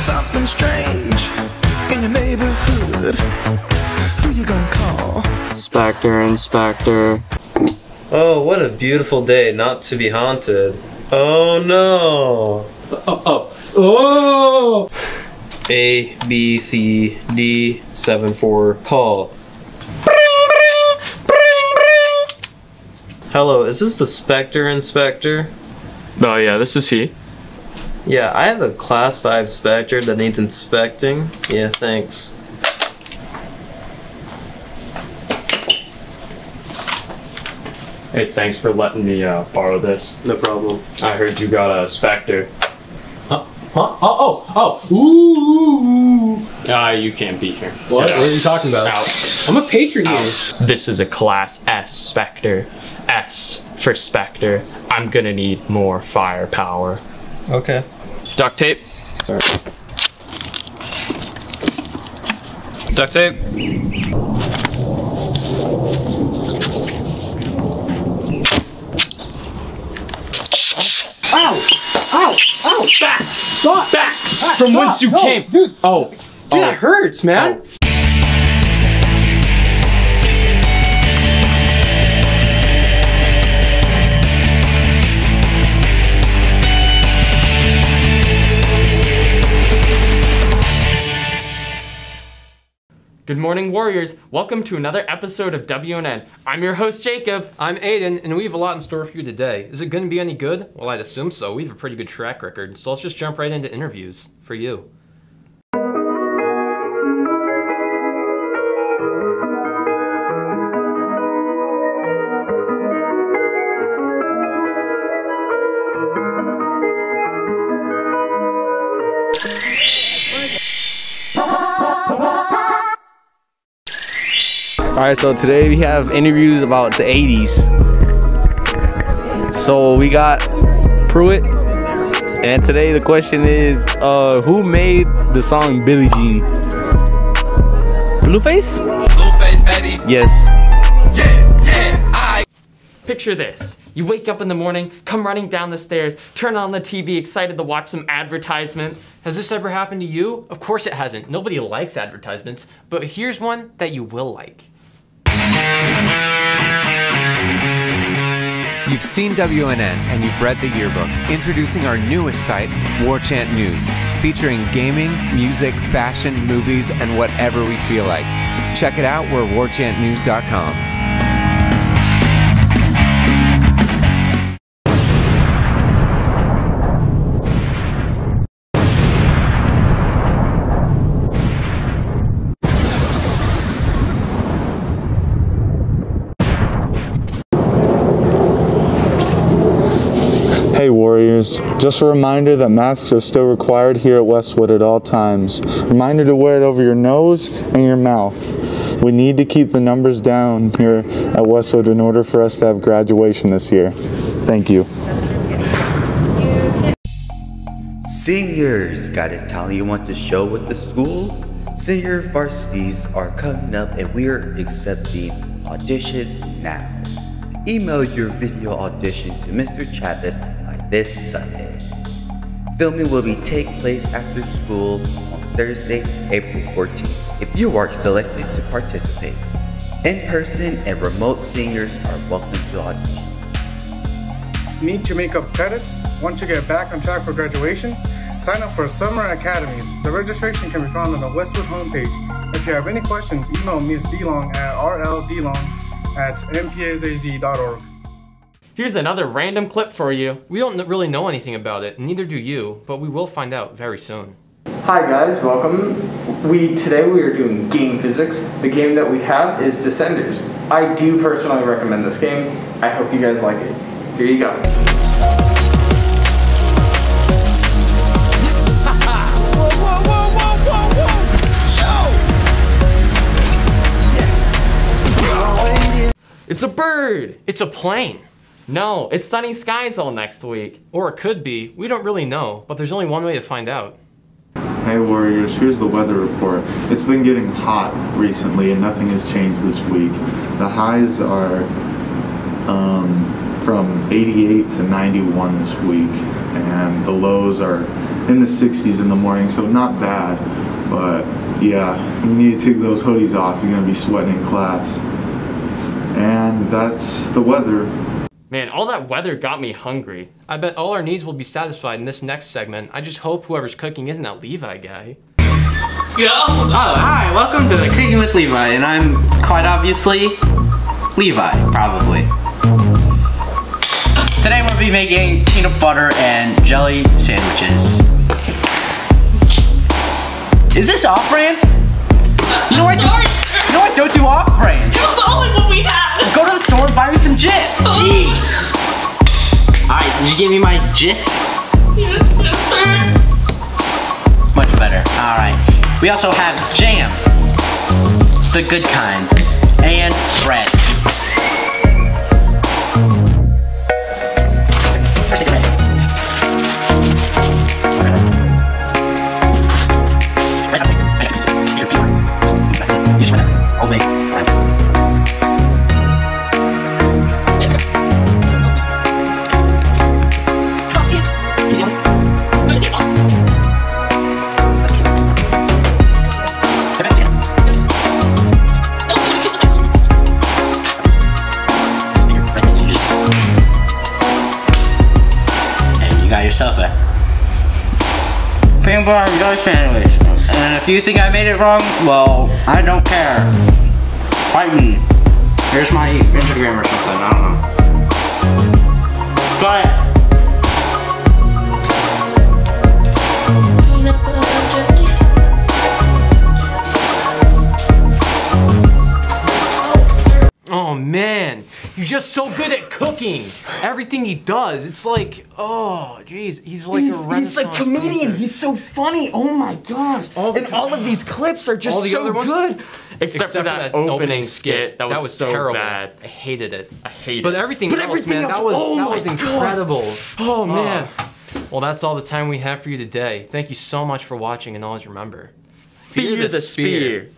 something strange in your neighborhood. Who you gonna call? Spectre, Inspector. Oh, what a beautiful day not to be haunted. Oh no! Oh, oh, oh! A, B, C, D, 7, 4, call. Hello, is this the Spectre Inspector? Oh yeah, this is he. Yeah, I have a class 5 Spectre that needs inspecting. Yeah, thanks. Hey, thanks for letting me uh, borrow this. No problem. I heard you got a Spectre. Huh? Huh? Oh, oh, oh! Ooh! Ah, you can't be here. What? Get What are you talking about? Out. I'm a patron here. This is a Class S Spectre. S for Spectre. I'm gonna need more firepower. Okay. Duct tape. Duct tape? Ow! Ow! Ow! Back! Stop! Back Ah, from stop. whence you No, came. Dude, Oh. dude, oh. that hurts, man. Oh. Good morning, Warriors. Welcome to another episode of WNN. I'm your host, Jacob. I'm Aiden, and we have a lot in store for you today. Is it going to be any good? Well, I'd assume so. We have a pretty good track record, so let's just jump right into interviews for you. All right, so today we have interviews about the 80s. So we got Pruitt, and today the question is, uh, who made the song Billie Jean? Blueface? Blueface, baby. Yes. Yeah, yeah, I. Picture this. You wake up in the morning, come running down the stairs, turn on the TV, excited to watch some advertisements. Has this ever happened to you? Of course it hasn't. Nobody likes advertisements, but here's one that you will like. You've seen WNN and you've read the yearbook. Introducing our newest site, Warchant News, featuring gaming, music, fashion, movies, and whatever we feel like. Check it out, we're warchantnews.com. Hey Warriors, just a reminder that masks are still required here at Westwood at all times. Reminder to wear it over your nose and your mouth. We need to keep the numbers down here at Westwood in order for us to have graduation this year. Thank you. Seniors, gotta tell you want to show at the school? Senior varsities are coming up and we're accepting auditions now. Email your video audition to Mr. Chavez this Sunday. Filming will be take place after school on Thursday, April 14th. If you are selected to participate, in-person and remote seniors are welcome to audition. Need to make up credits? Want to get back on track for graduation? Sign up for Summer Academies. The registration can be found on the Westwood homepage. If you have any questions, email Ms. DeLong at rldlong at mpazaz.org. Here's another random clip for you. We don't really know anything about it, neither do you, but we will find out very soon. Hi guys, welcome. We today we are doing game physics. The game that we have is Descenders. I do personally recommend this game. I hope you guys like it. Here you go. It's a bird! It's a plane! No, it's sunny skies all next week. Or it could be. We don't really know, but there's only one way to find out. Hey Warriors, here's the weather report. It's been getting hot recently and nothing has changed this week. The highs are um, from 88 to 91 this week and the lows are in the 60s in the morning, so not bad. But yeah, you need to take those hoodies off. You're gonna be sweating in class. And that's the weather. Man, all that weather got me hungry. I bet all our needs will be satisfied in this next segment. I just hope whoever's cooking isn't that Levi guy. Yo! Oh, hi, welcome to the Cooking with Levi, and I'm quite obviously Levi, probably. Today we'll be making peanut butter and jelly sandwiches. Is this off-brand? You know what? You know what? Don't do off-brand. It was the only one we had. And buy me some Jif. Jeez. Alright, did you give me my Jif? Yes, sir. Much better. Alright. We also have jam. The good kind. And bread. Got yourself a peanut butter and jelly sandwich. And if you think I made it wrong, well, I don't care. Fight me. Here's my Instagram or something, I don't know. But man, he's just so good at cooking. Everything he does, it's like, oh jeez, he's like he's, a he's renaissance a comedian. painter. He's so funny. Oh my gosh. All and co- all of these clips are just All the so other ones? good. Except, for that, opening, skit. That was, so terrible. bad. I hated it. I hate But it. everything But else, everything man, else- that was oh that my was God. incredible. Oh, oh man. Well, that's all the time we have for you today. Thank you so much for watching, and always remember, Fear the spear.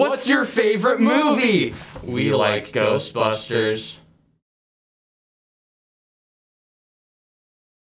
What's your favorite movie? We like Ghostbusters.